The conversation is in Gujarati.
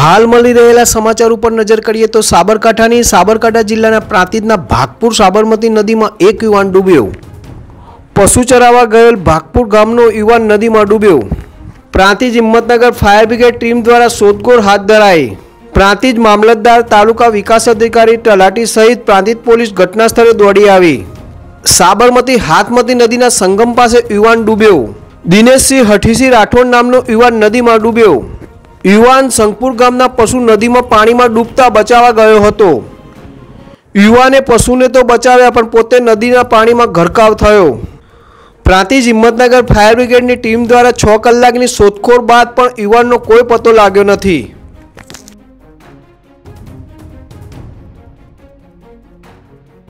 હાલ મળી રહેલા સમાચાર ઉપર નજર કરીએ તો સાબરકાંઠાની સાબરકાંઠા જિલ્લાના પ્રાંતિજના ભાગપુર સાબરમતી નદીમાં એક યુવાન ડૂબ્યો. પશુ ચરાવવા ગયેલ ભાગપુર ગામનો યુવાન નદીમાં ડૂબ્યો. Prantij Himmatnagar fire brigade team દ્વારા શોધખોળ હાથ ધરાઈ. પ્રાંતિજ મામલતદાર તાલુકા વિકાસ અધિકારી તલાટી સહિત પ્રાંતિજ પોલીસ ઘટના સ્થળે દોડી આવી. સાબરમતી હાથમતી નદીના સંગમ પાસે યુવાન ડૂબ્યો. દિનેશસિંહ હઠીસિંહ રાઠોડ નામનો યુવાન નદીમાં ડૂબ્યો. યુવાન શંકપુર ગામના પશુ નદીમાં પાણીમાં ડૂબતા બચાવવા ગયો હતો. યુવાને પશુને તો બચાવ્યા, પણ પોતે નદીના પાણીમાં ગરકાવ થયો. પ્રાંતિજ હિંમતનગર ફાયર બ્રિગેડની ટીમ દ્વારા છ કલાકની શોધખોળ બાદ પણ યુવાનનો કોઈ પતો લાગ્યો નથી.